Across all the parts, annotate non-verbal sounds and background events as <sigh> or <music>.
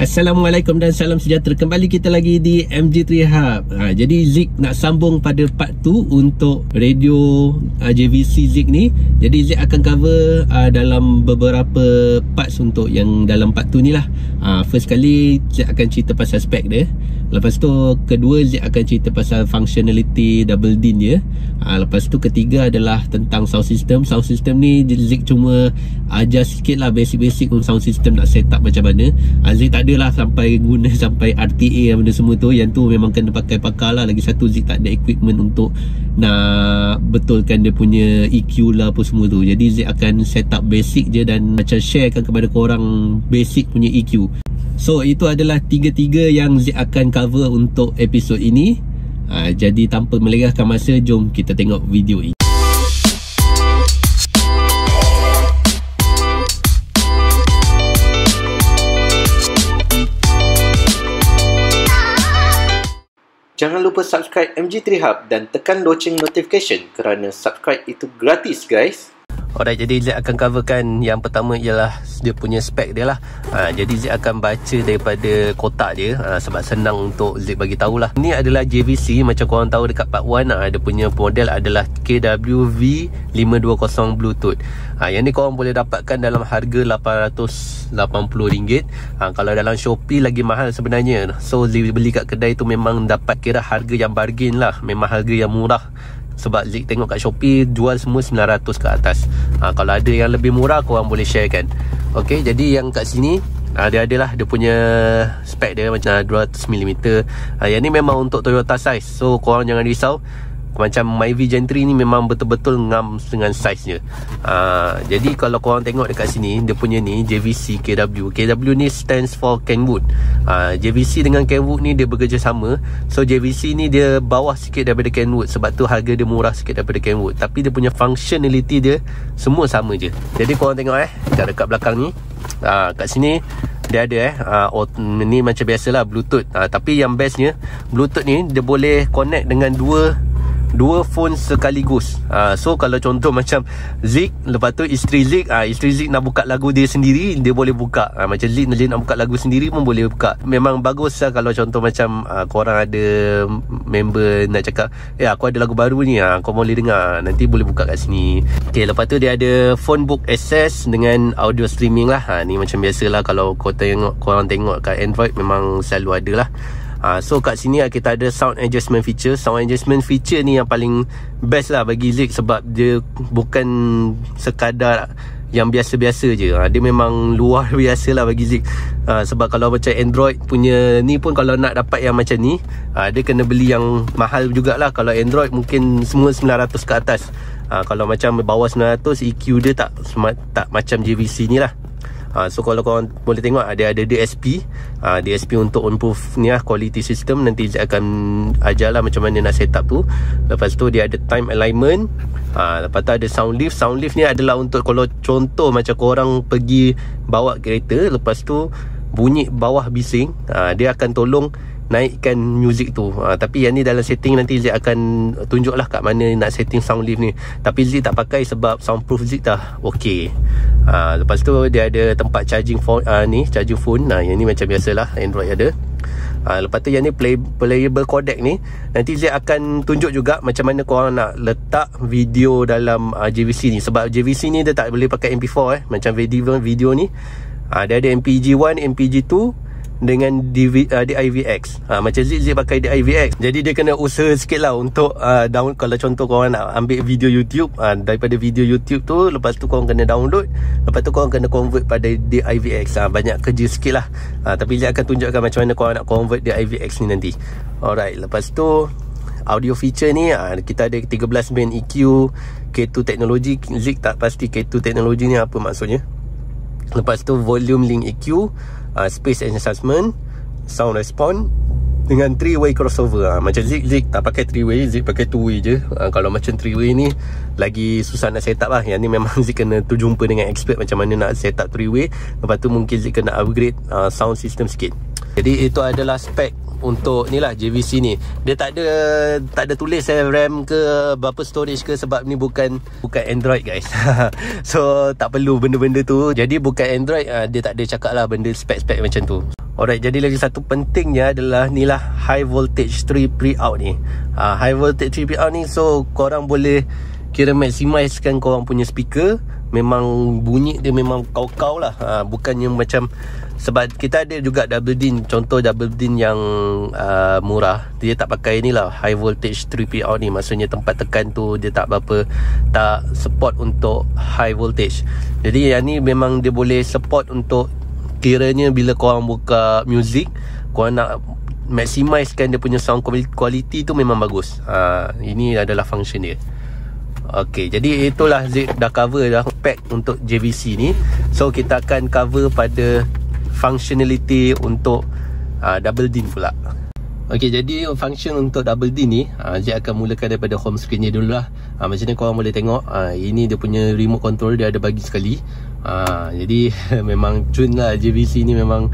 Assalamualaikum dan salam sejahtera. Kembali kita lagi di MG3 Hub ha, Jadi Zik nak sambung pada part 2 Untuk radio uh, JVC Zik ni. Jadi Zik akan cover uh, dalam beberapa parts Untuk yang dalam part 2 ni lah. Uh, First kali Zik akan cerita pasal spek dia. Lepas tu kedua Zik akan cerita pasal functionality double din dia. Uh, Lepas tu ketiga adalah tentang sound system. Sound system ni Zik cuma ajar sikit lah basic-basic sound system nak set up macam mana. Uh, Zik tak ada lah sampai guna <laughs> sampai RTA benda semua tu. Yang tu memang kena pakai pakar lah. Lagi satu Zik tak ada equipment untuk nak betulkan dia punya EQ lah apa semua tu. Jadi Zik akan set up basic je dan macam sharekan kepada korang basic punya EQ so itu adalah tiga-tiga yang Zik akan cover untuk episod ini. Ha, jadi tanpa melengahkan masa jom kita tengok video ini lupa subscribe MG3 Hub dan tekan loceng notification kerana subscribe itu gratis guys. Alright, jadi Zek akan coverkan yang pertama ialah dia punya spek dia lah. Ha, jadi Zek akan baca daripada kotak dia ha, sebab senang untuk Zek bagi tahulah. Ini adalah JVC macam korang tahu dekat part 1 ha, dia punya model adalah KWV520 Bluetooth. Ha, yang ni korang boleh dapatkan dalam harga RM880. Ha, kalau dalam Shopee lagi mahal sebenarnya. So Zek beli kat kedai tu memang dapat kira harga yang bargain lah. Memang harga yang murah sebab Zik tengok kat Shopee jual semua 900 ke atas. Ha, kalau ada yang lebih murah korang boleh share kan ok jadi yang kat sini ha, dia adalah dia punya spek dia macam 200mm ha, yang ni memang untuk Toyota size. So korang jangan risau macam Myvi Gen 3 ni memang betul-betul ngam dengan dia ha, Jadi kalau korang tengok dekat sini Dia punya ni JVC KW KW ni stands for Kenwood ha, JVC dengan Kenwood ni dia bekerjasama So JVC ni dia bawah sikit daripada Kenwood Sebab tu harga dia murah sikit daripada Kenwood Tapi dia punya functionality dia Semua sama je. Jadi korang tengok eh Dekat, dekat belakang ni. Ha, Kat sini dia ada eh uh, ni macam biasalah bluetooth. Uh, tapi yang bestnya bluetooth ni dia boleh connect dengan dua dua phone sekaligus. Ha, so kalau contoh <laughs> macam Zik lepas tu isteri Zik ha, isteri Zik nak buka lagu dia sendiri dia boleh buka. Ha, macam Zik nak buka lagu sendiri pun boleh buka. Memang bagus lah kalau contoh macam ha, korang ada member nak cakap eh aku ada lagu baru ni ha, kau boleh dengar nanti boleh buka kat sini. Ok lepas tu dia ada phone book access dengan audio streaming lah. Ha, ni macam biasa lah kalau kau tengok, korang tengok kat Android memang selalu ada lah Ha, so kat sini kita ada sound adjustment feature. Sound adjustment feature ni yang paling best lah bagi Zik Sebab dia bukan sekadar yang biasa-biasa je. Ha, Dia memang luar <laughs> biasa lah bagi Zik. Ha, Sebab kalau macam Android punya ni pun Kalau nak dapat yang macam ni ha, Dia kena beli yang mahal jugalah. Kalau Android mungkin semua 900 ke atas. Ha, Kalau macam bawah 900 EQ dia tak, tak macam JVC ni lah ha, So kalau korang boleh tengok Ada ada DSP ha, DSP untuk improve ni lah Quality system. Nanti saya akan ajar lah Macam mana nak set up tu. Lepas tu dia ada time alignment. Ha, Lepas tu ada sound lift. Sound lift ni adalah untuk Kalau contoh macam korang pergi Bawa kereta Lepas tu Bunyi bawah bising ha, Dia akan tolong naikkan music tu. Ha, tapi yang ni dalam setting nanti Zik akan tunjuklah kat mana nak setting sound lift ni. Tapi Zik tak pakai sebab soundproof Zik dah ok ha, lepas tu dia ada tempat charging phone ha, ni charging phone. Nah yang ni macam biasalah Android ada. Ha, lepas tu yang ni play, playable codec ni nanti Zik akan tunjuk juga macam mana korang nak letak video dalam uh, JVC ni. Sebab JVC ni dia tak boleh pakai MP4 eh. Macam video video ni. Ha, dia ada MPG 1 MPG 2 dengan DV, uh, DIVX ha, Macam Zid pakai DIVX Jadi dia kena usaha sikit lah untuk uh, down, Kalau contoh korang nak ambil video YouTube uh, Daripada video YouTube tu Lepas tu korang kena download. Lepas tu korang kena convert pada DIVX ha, Banyak kerja sikit lah. Ha, Tapi Zid akan tunjukkan macam mana korang nak convert DIVX ni nanti. Alright, lepas tu Audio feature ni uh, Kita ada 13 band EQ K2 teknologi. Zik tak pasti K2 teknologi ni apa maksudnya Lepas tu volume link EQ uh, space adjustment sound response dengan 3 way crossover. Uh, macam Zik Zik tak pakai 3 way Zik pakai 2 way je. Uh, kalau macam 3 way ni lagi susah nak set up lah. Yang ni memang <laughs> Zik kena tu jumpa dengan expert macam mana nak set up 3 way lepas tu mungkin Zik kena upgrade uh, sound system sikit. Jadi itu adalah spek untuk ni lah JVC ni dia tak ada tak ada tulis eh, RAM ke berapa storage ke sebab ni bukan bukan Android guys <laughs> so tak perlu benda-benda tu jadi bukan Android uh, dia tak ada cakap lah benda spek-spek macam tu Alright, jadi lagi satu pentingnya adalah ni lah high voltage 3 pre-out ni. Uh, high voltage 3 pre-out ni so korang boleh kira maximizekan korang punya speaker. Memang bunyi dia memang kau-kau lah. Uh, bukannya macam sebab kita ada juga double din. Contoh double din yang uh, murah dia tak pakai ni lah high voltage 3 out ni. Maksudnya tempat tekan tu dia tak berapa tak support untuk high voltage. Jadi yang ni memang dia boleh support untuk kiranya bila korang buka music korang nak maximizekan dia punya sound quality tu memang bagus. Uh, ini adalah function dia. Okey, jadi itulah Zik dah cover dah pack untuk JVC ni. So kita akan cover pada functionality untuk uh, double din pula. Okey, jadi function untuk double din ni uh, Zia akan mulakan daripada home screen ni dulu lah uh, Macam ni korang boleh tengok uh, Ini dia punya remote control dia ada bagi sekali. Uh, Jadi <laughs> memang cun lah JVC ni memang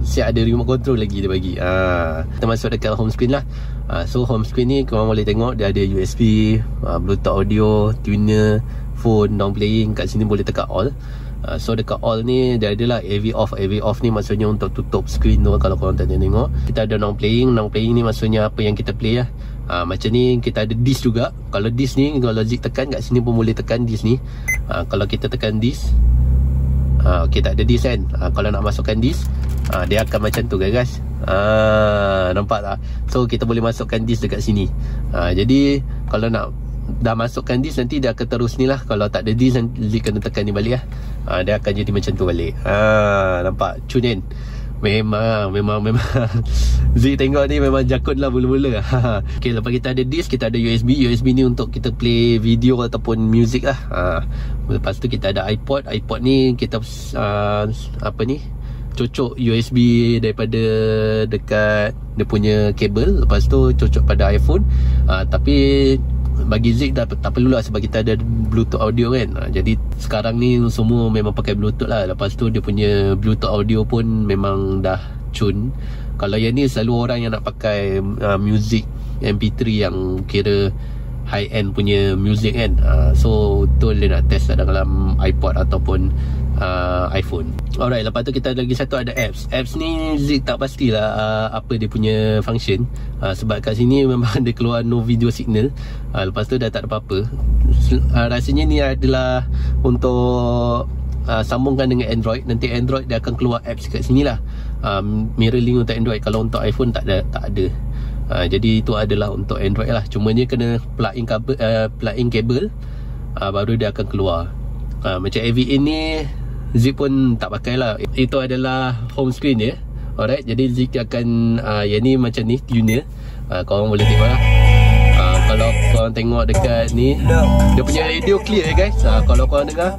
Siap ada remote control lagi dia bagi. Uh, Kita masuk dekat home screen lah. Uh, So home screen ni korang boleh tengok Dia ada USB, uh, Bluetooth audio, tuner, phone, down playing Kat sini boleh tekan all Uh, so dekat all ni dia adalah AV off. AV off ni maksudnya untuk tutup screen tu kalau korang tak tengok. Kita ada non playing. Non playing ni maksudnya apa yang kita play lah. Uh, macam ni kita ada disc juga. Kalau disc ni kalau Zik tekan kat sini pun boleh tekan disc ni. Uh, kalau kita tekan disc uh, ok tak ada disc kan? Uh, kalau nak masukkan disc uh, dia akan macam tu guys. Uh, nampak tak? So kita boleh masukkan disc dekat sini. Uh, jadi kalau nak dah masukkan disk nanti dia akan terus ni lah. Kalau tak ada disk nanti kena tekan ni balik lah. Ha, dia akan jadi macam tu balik. Ha, nampak? Tune in. Memang memang memang. <laughs> Zik tengok ni memang jakut lah ha, <laughs> ok lepas kita ada disk kita ada USB USB ni untuk kita play video ataupun music lah. Ha, lepas tu kita ada iPod. iPod ni kita uh, apa ni? Cocok USB daripada dekat dia punya kabel. Lepas tu cocok pada iPhone. Uh, tapi bagi Zik dah tak perlulah sebab kita ada bluetooth audio kan. Ha, jadi sekarang ni semua memang pakai bluetooth lah. Lepas tu dia punya bluetooth audio pun memang dah cun kalau yang ni selalu orang yang nak pakai uh, music MP3 yang kira high end punya music kan. Uh, so tu dia nak test dalam iPod ataupun uh, iPhone. Alright lepas tu kita lagi satu ada apps. Apps ni Zik tak pastilah uh, apa dia punya function. Uh, Sebab kat sini <laughs> memang dia keluar no video signal. Uh, Lepas tu dah tak ada apa-apa. Uh, Rasanya ni adalah untuk uh, sambungkan dengan Android. Nanti Android dia akan keluar apps kat sini lah. Um, Mirror link untuk Android. Kalau untuk iPhone tak ada tak ada. Uh, Jadi itu adalah untuk Android lah. Cuma ni kena plug in kabel, uh, plug in kabel uh, Baru dia akan keluar. Uh, Macam AV ni Zik pun tak pakai lah. Itu adalah home screen dia Alright Jadi Zik akan uh, Yang ni macam ni Tuner. Uh, Korang boleh tengok lah. Uh, Kalau korang tengok dekat ni Dia punya radio clear eh guys. Uh, Kalau korang dengar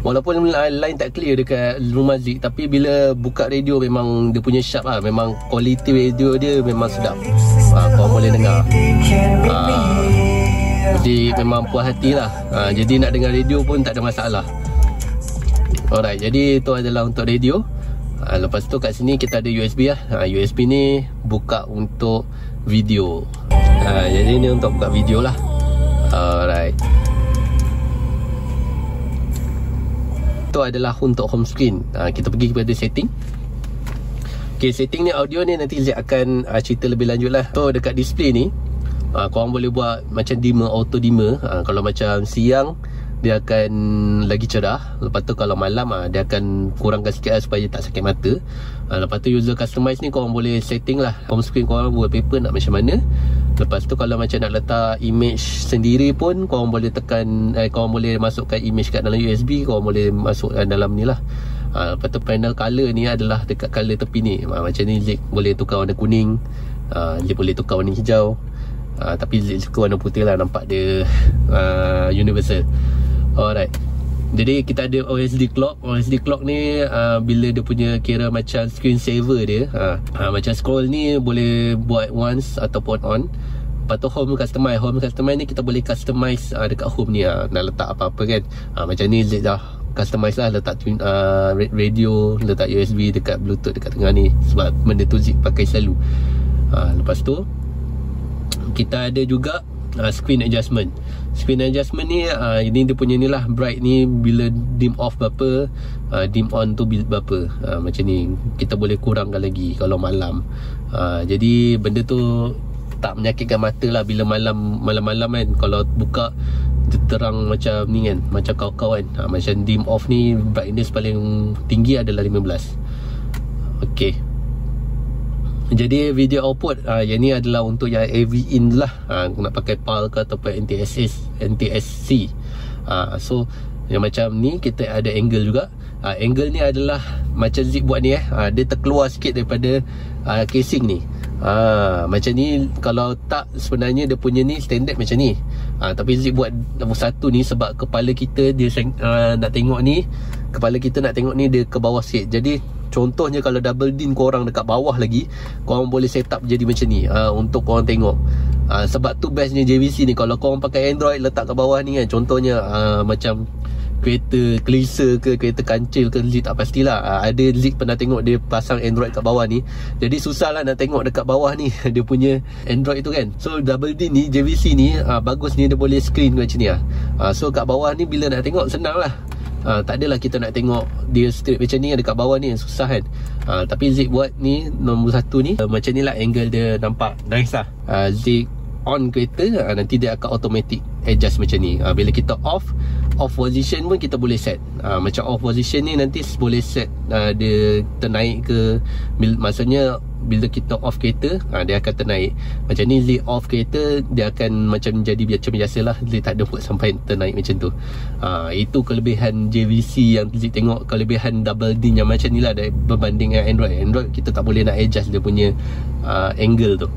Walaupun line tak clear dekat rumah Zik Tapi bila buka radio memang Dia punya sharp lah. Memang quality radio dia memang sedap. Uh, Korang boleh dengar. Uh, Jadi memang puas hati lah. Uh, Jadi nak dengar radio pun tak ada masalah Alright, jadi itu adalah untuk radio. Ha, Lepas tu kat sini kita ada USB lah. Ha, USB ni buka untuk video. Ha, Jadi ni untuk buka video lah. Alright. Itu adalah untuk home screen. Ha, Kita pergi kepada setting. Okay, setting ni audio ni nanti Zek akan uh, cerita lebih lanjut lah. So dekat display ni uh, Korang boleh buat macam dimmer, auto dimmer. Uh, Kalau macam siang dia akan lagi cerah. Lepas tu kalau malam ah dia akan kurangkan sikit lah supaya tak sakit mata. Ha, lepas tu user customize ni korang boleh setting lah. Home screen korang wallpaper nak macam mana. Lepas tu kalau macam nak letak image sendiri pun korang boleh tekan eh, korang boleh masukkan image kat dalam USB korang boleh masuk dalam ni lah. Ha, lepas tu panel color ni adalah dekat color tepi ni. Ha, macam ni Zik boleh tukar warna kuning. Ha, Zik boleh tukar warna hijau. Uh, tapi Zik suka warna putih lah Nampak dia uh, Universal Alright. Jadi kita ada OSD clock. OSD clock ni uh, Bila dia punya kira macam screen saver dia uh, uh, Macam scroll ni boleh buat once ataupun on. Lepas tu home customize. Home customize ni kita boleh customize uh, dekat home ni uh, Nak letak apa-apa kan. Uh, Macam ni Zid dah customize lah Letak uh, radio Letak USB dekat bluetooth dekat tengah ni Sebab benda tu Zid pakai selalu. Uh, Lepas tu Kita ada juga uh, screen adjustment. Screen adjustment ni uh, ini dia punya ni lah bright ni bila dim off berapa uh, dim on tu berapa. Uh, macam ni kita boleh kurangkan lagi kalau malam. Uh, jadi benda tu tak menyakitkan mata lah bila malam malam-malam kan. Kalau buka terang macam ni kan macam kau-kau kan. Ha, macam dim off ni brightness paling tinggi adalah 15 ok jadi video output uh, yang ni adalah untuk yang AV in lah. Uh, nak pakai PAL ke ataupun NTSS NTSC uh, so yang macam ni kita ada angle juga. Uh, angle ni adalah macam Zip buat ni eh. Uh, dia terkeluar sikit daripada uh, casing ni Ha, macam ni kalau tak sebenarnya dia punya ni standard macam ni. Ha, tapi Zip buat nombor satu ni sebab kepala kita dia uh, nak tengok ni kepala kita nak tengok ni dia ke bawah sikit. Jadi contohnya kalau double din korang dekat bawah lagi, korang boleh set up jadi macam ni uh, untuk korang tengok. Uh, sebab tu bestnya JVC ni kalau korang pakai Android letak ke bawah ni kan contohnya uh, macam kereta Kelisa ke kereta kancil ke tak pastilah. Uh, ada Zik pernah tengok dia pasang Android kat bawah ni. Jadi susah lah nak tengok dekat bawah ni. <laughs> Dia punya Android tu kan. So double D ni JVC ni uh, bagus ni dia boleh screen macam ni lah uh, so kat bawah ni bila nak tengok senang lah Uh, tak adalah kita nak tengok dia straight macam ni dekat bawah ni susah kan. Uh, tapi Zik buat ni nombor satu ni uh, macam ni lah angle dia nampak. Nice lah. Uh, Zik on kereta uh, nanti dia akan automatic adjust macam ni. Uh, bila kita off off position pun kita boleh set. Uh, macam off position ni nanti boleh set uh, dia ternaik ke bil, maksudnya bila kita off kereta uh, dia akan ternaik. Macam ni Lee off kereta dia akan macam jadi macam biasa lah Lee tak ada buat sampai ternaik macam tu. Uh, itu kelebihan JVC yang Lee tengok kelebihan double D yang macam ni lah berbanding dengan Android. Android kita tak boleh nak adjust dia punya uh, angle tu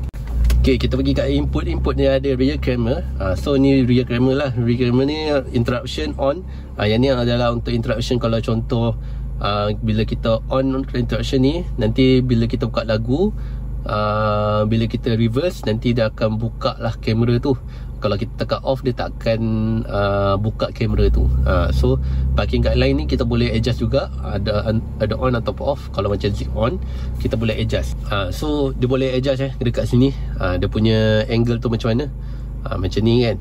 Okay, kita pergi kat input-input ni ada rear camera. Uh, So ni rear camera lah. Rear camera ni interruption on. Uh, Yang ni adalah untuk interruption kalau contoh uh, Bila kita on interruption ni Nanti bila kita buka lagu uh, Bila kita reverse Nanti dia akan buka lah kamera tu kalau kita tekan off dia tak akan uh, buka kamera tu. Uh, so parking guideline ni kita boleh adjust juga. Ada ada on atau off. Kalau macam zip on kita boleh adjust. Uh, so dia boleh adjust eh dekat sini. Uh, dia punya angle tu macam mana? Uh, macam ni kan?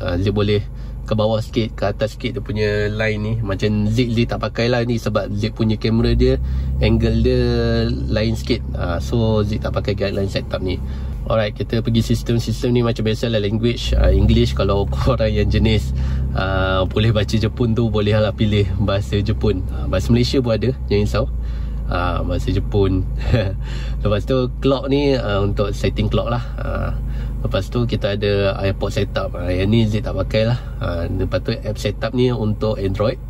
Uh, dia boleh ke bawah sikit ke atas sikit dia punya line ni. Macam zip zip tak pakai lah ni sebab zip punya kamera dia angle dia lain sikit. Uh, so zip tak pakai guideline setup ni Alright, kita pergi sistem-sistem ni macam biasa lah language uh, English. Kalau <laughs> korang yang jenis uh, Boleh baca Jepun tu boleh lah pilih bahasa Jepun. Uh, Bahasa Malaysia pun ada, jangan risau. Uh, Bahasa Jepun. <laughs> Lepas tu clock ni uh, untuk setting clock lah. Uh, Lepas tu kita ada airport setup. Uh, Yang ni Zid tak pakai lah. Uh, Lepas tu app setup ni untuk Android.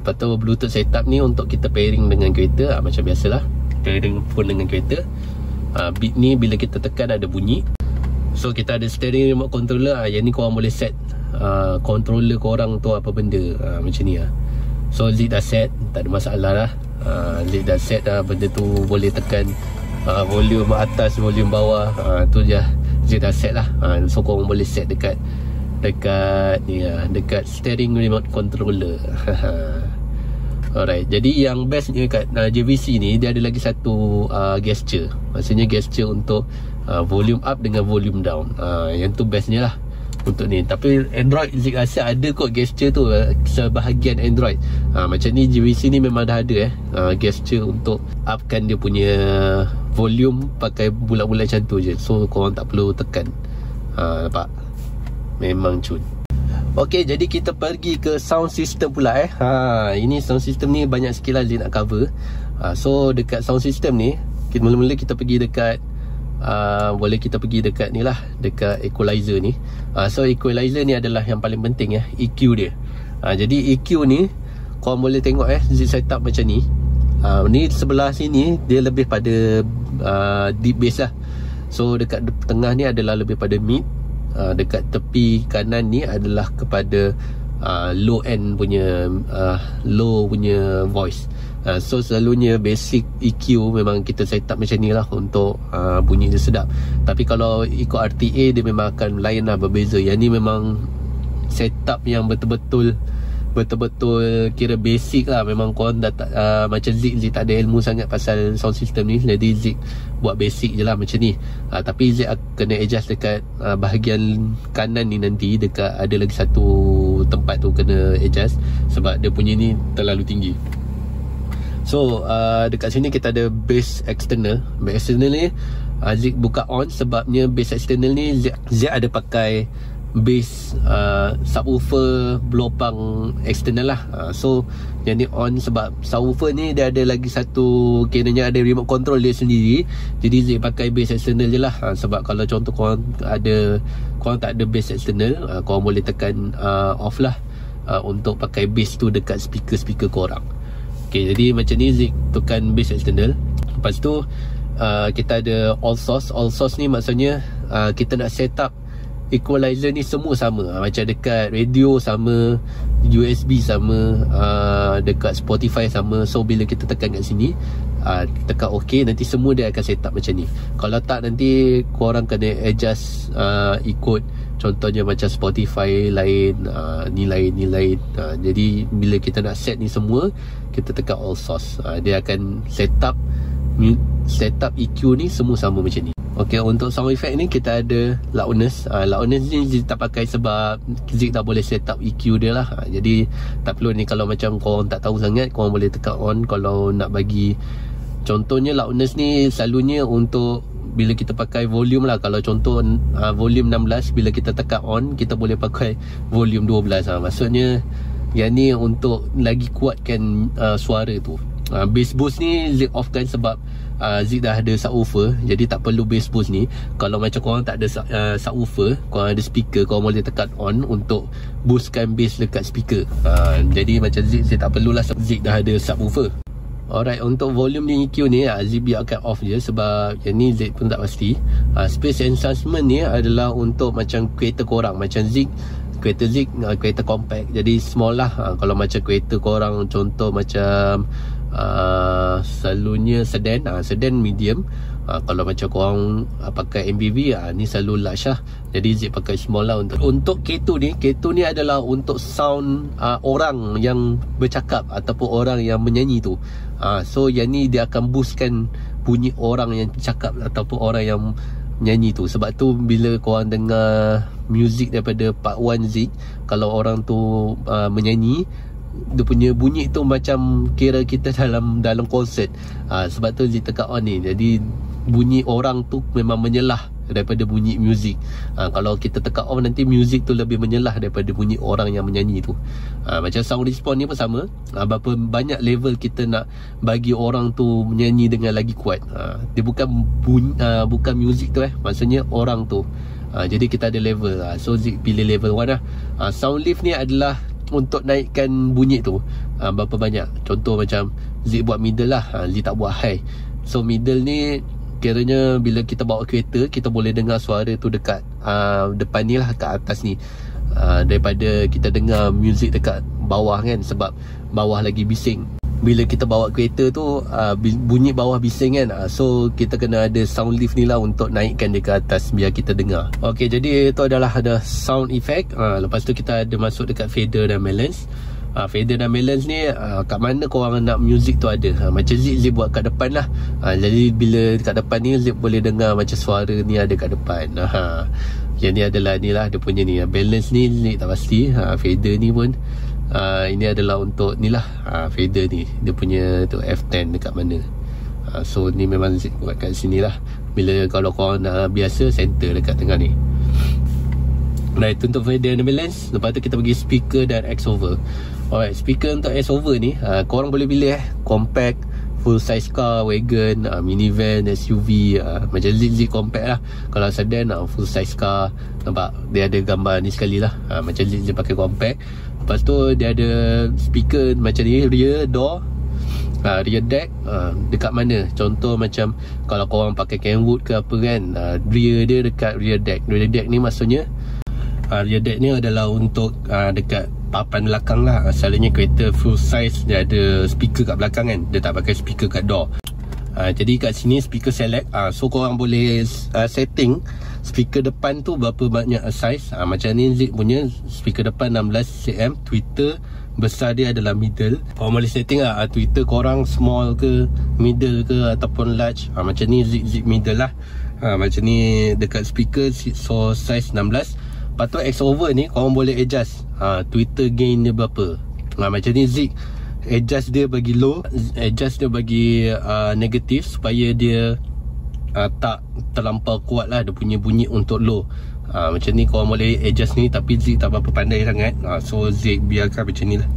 Lepas tu bluetooth setup ni untuk kita pairing dengan kereta. Uh, Macam biasalah. Pairing phone dengan kereta uh, beat ni bila kita tekan ada bunyi. So kita ada steering remote controller. Uh, yang ni korang boleh set uh, controller korang tu apa benda uh, macam ni lah so lead dah set. Tak ada masalah lah. Uh, lead dah set dah benda tu boleh tekan uh, volume atas volume bawah. Uh, tu je lead dah set lah. Uh, so korang boleh set dekat dekat ni lah. Dekat steering remote controller <laughs> Alright, jadi yang bestnya kat uh, JVC ni dia ada lagi satu uh, gesture. Maksudnya gesture untuk uh, volume up dengan volume down. Uh, yang tu bestnya lah untuk ni. Tapi Android Zik rasa ada kot gesture tu uh, sebahagian Android. Uh, macam ni JVC ni memang dah ada eh uh, gesture untuk upkan dia punya volume pakai bulat-bulat macam tu je. So korang tak perlu tekan. Uh, nampak? Memang cun. Okey, jadi kita pergi ke sound system pula eh. Ha, ini sound system ni banyak sikit lah dia nak cover. Ha, so dekat sound system ni, kita mula-mula kita pergi dekat uh, boleh kita pergi dekat ni lah, dekat equalizer ni. Ha, so equalizer ni adalah yang paling penting ya, EQ dia. Ha, jadi EQ ni kau boleh tengok eh setup macam ni. Ha, ni sebelah sini dia lebih pada uh, deep bass lah. So dekat tengah ni adalah lebih pada mid uh, dekat tepi kanan ni adalah kepada uh, low end punya uh, low punya voice. Uh, so selalunya basic EQ memang kita set up macam ni lah untuk uh, bunyi dia sedap. Tapi kalau ikut RTA dia memang akan lain lah berbeza. Yang ni memang setup yang betul-betul betul-betul kira basic lah. Memang korang dah tak, uh, macam Zik Zik tak ada ilmu sangat pasal sound system ni. Jadi Zik buat basic je lah macam ni. Uh, tapi Zik kena adjust dekat uh, bahagian kanan ni nanti. Dekat ada lagi satu tempat tu kena adjust sebab dia punya ni terlalu tinggi. So uh, dekat sini kita ada bass external. Bass external ni uh, Zik buka on sebabnya bass external ni Zik, Zik ada pakai bass uh, subwoofer belopang external lah. Uh, so yang ni on sebab subwoofer ni dia ada lagi satu kiranya ada remote control dia sendiri. Jadi Zee pakai bass external je lah. Uh, sebab kalau contoh korang ada korang tak ada bass external uh, korang boleh tekan uh, off lah uh, untuk pakai bass tu dekat speaker-speaker korang. Ok jadi macam ni Zee tekan bass external. Lepas tu uh, kita ada all source. All source ni maksudnya uh, kita nak set up equalizer ni semua sama. Ha, macam dekat radio sama USB sama uh, dekat Spotify sama. So bila kita tekan kat sini uh, tekan OK nanti semua dia akan set up macam ni. Kalau tak nanti korang kena adjust ikut contohnya macam Spotify lain ni lain ni lain. Jadi bila kita nak set ni semua kita tekan all source. Dia akan set up set up EQ ni semua sama macam ni Okey untuk sound effect ni kita ada loudness. Uh, loudness ni Zik tak pakai sebab Zik tak boleh set up EQ dia lah. Uh, jadi tak perlu ni kalau macam korang tak tahu sangat korang boleh tekan on kalau nak bagi contohnya loudness ni selalunya untuk bila kita pakai volume lah kalau contoh uh, volume 16 bila kita tekan on kita boleh pakai volume 12 uh. maksudnya yang ni untuk lagi kuatkan uh, suara tu. Uh, bass boost ni Zik off kan sebab uh, Zik dah ada subwoofer Jadi tak perlu bass boost ni. Kalau macam korang tak ada uh, subwoofer Korang ada speaker Korang boleh tekan on Untuk boostkan bass dekat speaker. Uh, Jadi macam Zik Zik tak perlulah Zik dah ada subwoofer. Alright, untuk volume EQ ni uh, Zik biarkan off je Sebab yang ni Zik pun tak pasti. Uh, Space enhancement ni adalah untuk macam kereta korang Macam Zik kereta Zik uh, kereta compact. Jadi small lah uh, kalau macam kereta korang contoh macam uh, selalunya sedan. Uh, sedan medium. Uh, kalau macam korang uh, pakai MBV uh, ni selalu large lah. Jadi Zik pakai small lah untuk untuk K2 ni. K2 ni adalah untuk sound uh, orang yang bercakap ataupun orang yang menyanyi tu. Uh, so yang ni dia akan boostkan bunyi orang yang cakap ataupun orang yang nyanyi tu. Sebab tu bila korang dengar music daripada part 1 Zik kalau orang tu uh, menyanyi dia punya bunyi tu macam kira kita dalam dalam konsert. Uh, sebab tu Zik tekan on ni jadi bunyi orang tu memang menyelah daripada bunyi muzik ha, kalau kita tekan off nanti muzik tu lebih menyelah daripada bunyi orang yang menyanyi tu. Ha, macam sound response ni pun sama. Ha, berapa banyak level kita nak bagi orang tu menyanyi dengan lagi kuat. Ha, dia bukan bunyi, ha, bukan muzik tu eh. Maksudnya orang tu. Ha, jadi kita ada level. Ha, so pilih level 1 lah. Ha, sound lift ni adalah untuk naikkan bunyi tu ha, berapa banyak? Contoh macam Zik buat middle lah. Ha, Zik tak buat high. So middle ni kiranya bila kita bawa kereta kita boleh dengar suara tu dekat uh, depan ni lah kat atas ni. Uh, daripada kita dengar muzik dekat bawah kan sebab bawah lagi bising bila kita bawa kereta tu uh, bunyi bawah bising kan. Uh, so kita kena ada sound lift ni lah untuk naikkan dia ke atas biar kita dengar. Ok jadi itu adalah ada sound effect. Uh, lepas tu kita ada masuk dekat fader dan balance. Ha, fader dan balance ni ha, kat mana korang nak music tu ada? Ha, macam Zip Zip buat kat depan lah. Ha, jadi bila kat depan ni Zip boleh dengar macam suara ni ada kat depan. Ha, yang ni adalah ni lah dia punya ni. Balance ni Zip tak pasti. Ha, fader ni pun ha, ini adalah untuk ni lah. Ha, fader ni dia punya tu F10 dekat mana. Ha, so ni memang buat kat sini lah. Bila kalau korang nak biasa center dekat tengah ni. Itu untuk fader dan balance Lepas tu kita pergi speaker dan X-over Alright, speaker untuk S-over ni uh, Korang boleh pilih eh Compact Full size car, wagon, uh, minivan, SUV uh, Macam ZZ compact lah. Kalau sedan, uh, full size car Nampak? Dia ada gambar ni sekali lah. Uh, Macam ZZ pakai compact Lepas tu dia ada speaker macam ni Rear door uh, Rear deck uh, Dekat mana? Contoh macam Kalau korang pakai Kenwood ke apa kan uh, Rear dia dekat rear deck. Rear deck ni maksudnya uh, Rear deck ni adalah untuk uh, Dekat papan belakang lah. Selalunya kereta full size Dia ada speaker kat belakang kan? Dia tak pakai speaker kat door. Uh, Jadi kat sini speaker select. Uh, So korang boleh uh, setting speaker depan tu berapa banyak size? Ha, macam ni Zik punya speaker depan 16cm Twitter besar dia adalah middle. Boleh setting lah Twitter korang small ke middle ke ataupun large? Ha, macam ni Zik Zik middle lah. Ha, macam ni dekat speaker so size 16 lepas tu X over ni korang boleh adjust. Ha, Twitter gain dia berapa? Ha, macam ni Zik adjust dia bagi low adjust dia bagi uh, negatif supaya dia uh, tak terlampau kuat lah. Dia punya bunyi untuk low. Uh, macam ni korang boleh adjust ni tapi Zik tak berapa pandai sangat. Uh, so Zik biarkan macam ni lah.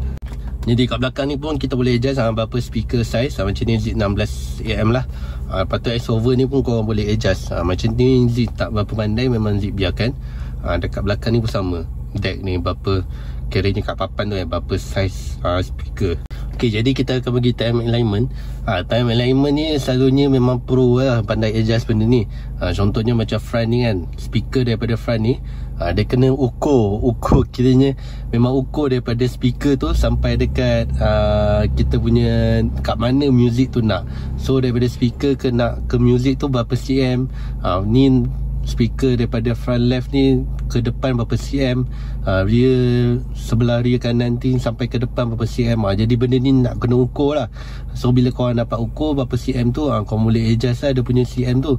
Jadi kat belakang ni pun kita boleh adjust uh, berapa speaker size. Uh, macam ni Zik 16am lah. Uh, lepas tu over ni pun korang boleh adjust. Uh, macam ni Zik tak berapa pandai memang Zik biarkan. Uh, dekat belakang ni pun sama. Deck ni berapa kiranya kat papan tu eh berapa size uh, speaker Okay, jadi kita akan bagi time alignment. Ha, Time alignment ni selalunya memang pro lah Pandai adjust benda ni. Ha, Contohnya macam front ni kan Speaker daripada front ni ha, Dia kena ukur Ukur kiranya Memang ukur daripada speaker tu Sampai dekat uh, Kita punya Kat mana music tu nak. So daripada speaker ke nak ke music tu Berapa cm ha, Ni speaker daripada front left ni ke depan berapa cm uh, rear sebelah rear kanan nanti sampai ke depan berapa cm uh, jadi benda ni nak kena ukur lah so bila korang dapat ukur berapa cm tu uh, korang boleh adjust lah dia punya cm tu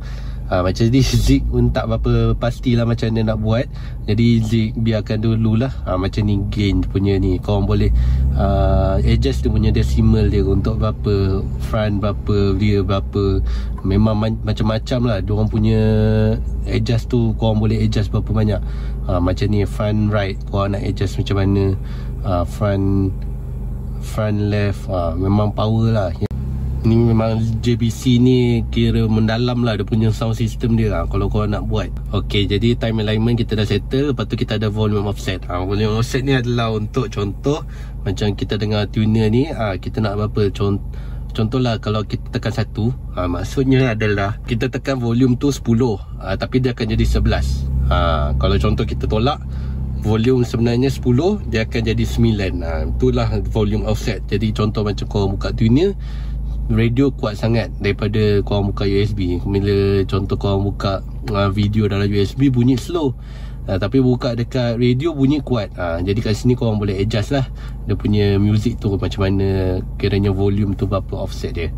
ha, Macam ni <laughs> Zik pun tak berapa pastilah macam mana nak buat. Jadi Zik biarkan dulu lah. Ha, Macam ni gain punya ni. Korang boleh uh, adjust dia punya decimal dia Untuk berapa front berapa rear berapa Memang ma- macam-macam lah. Diorang punya adjust tu korang boleh adjust berapa banyak. Ha, Macam ni front right korang nak adjust macam mana? Ha, Front front left. Ha, Memang power lah Ni memang JBC ni kira mendalam lah dia punya sound system dia. Lah Kalau korang nak buat. Okay jadi time alignment kita dah settle. Lepas tu kita ada volume offset. Ha, Volume offset ni adalah untuk contoh Macam kita dengar tuner ni. Ha, Kita nak berapa contoh Contohlah kalau kita tekan satu ha, Maksudnya adalah Kita tekan volume tu 10 ha, Tapi dia akan jadi 11 ha, Kalau contoh kita tolak Volume sebenarnya 10 Dia akan jadi 9 ha, Itulah volume offset. Jadi contoh macam kau buka tuner radio kuat sangat daripada korang buka USB bila contoh korang buka uh, video dalam USB bunyi slow. Uh, tapi buka dekat radio bunyi kuat. Uh, jadi kat sini korang boleh adjust lah dia punya music tu macam mana kiranya volume tu berapa offset dia.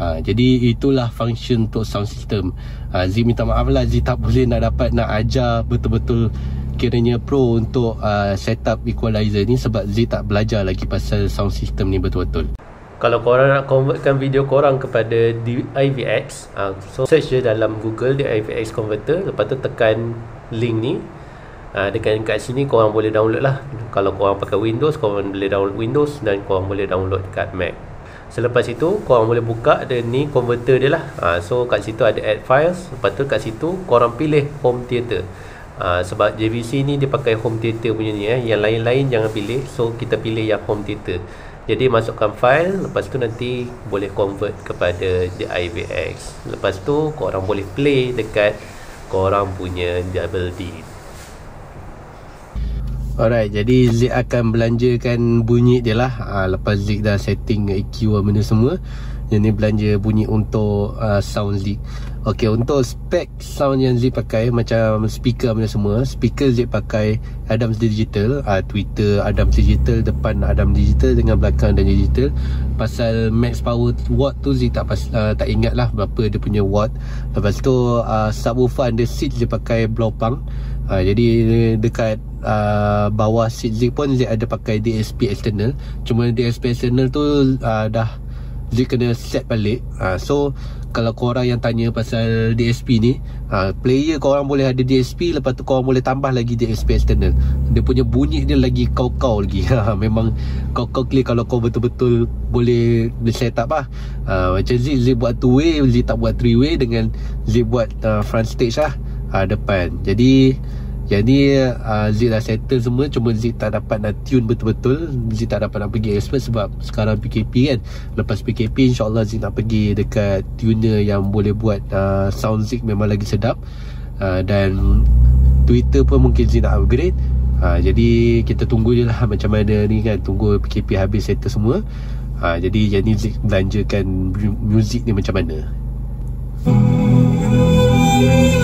Uh, jadi itulah function untuk sound system. Uh, Z minta maaf lah Z tak boleh nak dapat nak ajar betul-betul kiranya pro untuk uh, setup equalizer ni sebab Z tak belajar lagi pasal sound system ni betul-betul kalau korang nak convertkan video korang kepada DIVX uh, so search je dalam Google DIVX converter lepas tu tekan link ni. Uh, dekat kat sini korang boleh download lah. Kalau korang pakai Windows korang boleh download Windows dan korang boleh download dekat Mac. Selepas itu korang boleh buka ada ni converter dia lah. Uh, so kat situ ada add files. Lepas tu kat situ korang pilih home theater Uh, sebab JVC ni dia pakai home theater punya ni eh. yang lain-lain jangan pilih so kita pilih yang home theater jadi masukkan file lepas tu nanti boleh convert kepada the IVX lepas tu korang boleh play dekat korang punya double D. Alright, jadi Zik akan belanjakan bunyi dia lah. Ha, Lepas Zik dah setting EQ benda semua ni belanja bunyi untuk uh, sound Zik Ok untuk spek sound yang Zee pakai Macam speaker mana semua Speaker Zee pakai Adams Digital uh, Twitter Adams Digital Depan Adams Digital Dengan belakang dan digital. Pasal max power watt tu Zee tak, pas, uh, tak ingat lah Berapa dia punya watt. Lepas tu uh, Subwoofer under seat Zee pakai Blowpunk uh, Jadi dekat uh, Bawah seat Zee pun Zee ada pakai DSP external. Cuma DSP external tu uh, Dah Zee kena set balik. Uh, So kalau korang yang tanya pasal DSP ni ha, Player korang boleh ada DSP Lepas tu korang boleh tambah lagi DSP external. Dia punya bunyi dia lagi kau-kau lagi. <laughs> Ha, Memang kau-kau clear kalau kau betul-betul Boleh set up lah. Ha, Macam Z, Z buat two way Z tak buat three way Dengan Z buat uh, front stage lah ha, Depan. Jadi yang ni uh, Zee dah settle semua Cuma Zee tak dapat nak tune betul-betul. Zee tak dapat nak pergi expert Sebab sekarang PKP kan. Lepas PKP InsyaAllah Zee nak pergi dekat tuner Yang boleh buat uh, sound Zee memang lagi sedap. Uh, Dan Twitter pun mungkin Zee nak upgrade. Uh, Jadi kita tunggu je lah <laughs> Macam mana ni kan. Tunggu PKP habis settle semua. Uh, Jadi yang ni Zee belanjakan Muzik ni macam mana. Thank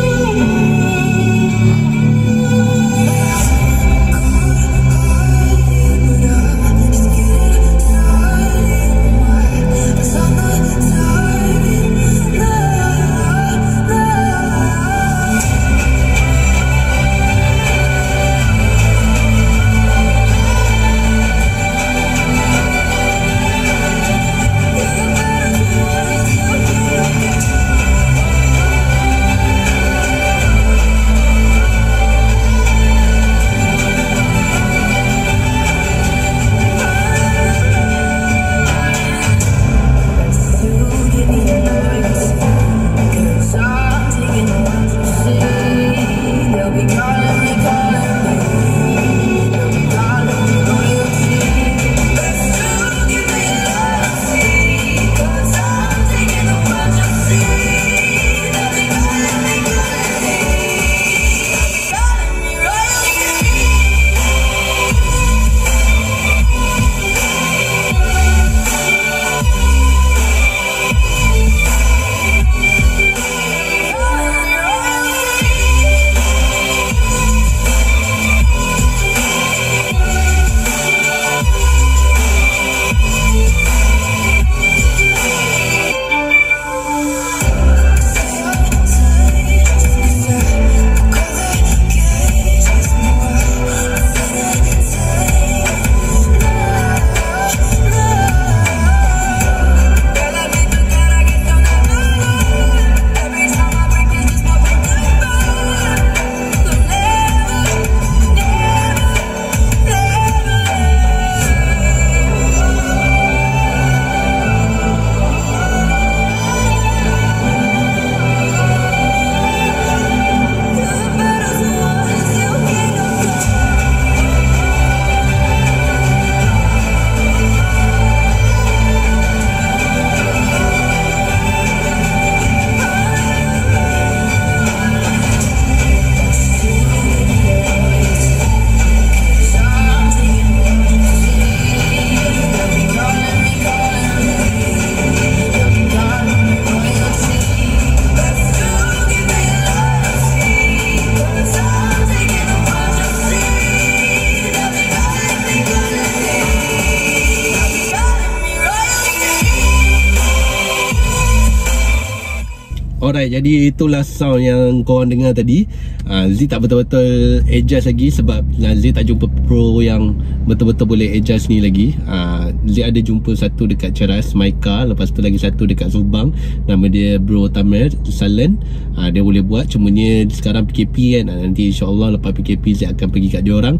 jadi itulah sound yang korang dengar tadi. Uh, Z tak betul-betul adjust lagi sebab uh, Z tak jumpa pro yang betul-betul boleh adjust ni lagi. Uh, Z ada jumpa satu dekat Ceras, Maika Lepas tu lagi satu dekat Subang. Nama dia Bro Tamer, Salen. Uh, Dia boleh buat, cuma ni sekarang PKP kan. Uh, Nanti insyaAllah lepas PKP Z akan pergi kat dia orang.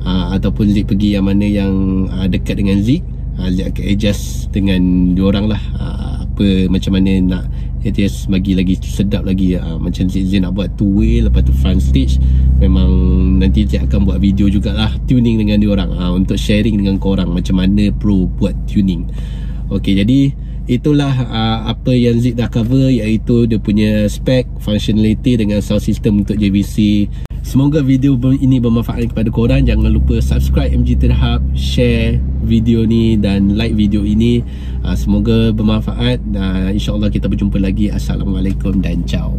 Uh, Ataupun Z pergi yang mana yang uh, dekat dengan Z uh, Z akan adjust dengan dia orang lah. Uh, Apa, macam mana nak ATS bagi lagi sedap lagi uh, macam Zin nak buat two way lepas tu front stage. Memang nanti Zin akan buat video jugalah tuning dengan dia orang uh, untuk sharing dengan korang macam mana pro buat tuning. Ok jadi itulah uh, apa yang Zid dah cover iaitu dia punya spec functionality dengan sound system untuk JVC Semoga video ini bermanfaat kepada korang. Jangan lupa subscribe MG Terhab Share video ni dan like video ini. Uh, Semoga bermanfaat. Uh, InsyaAllah kita berjumpa lagi. Assalamualaikum dan ciao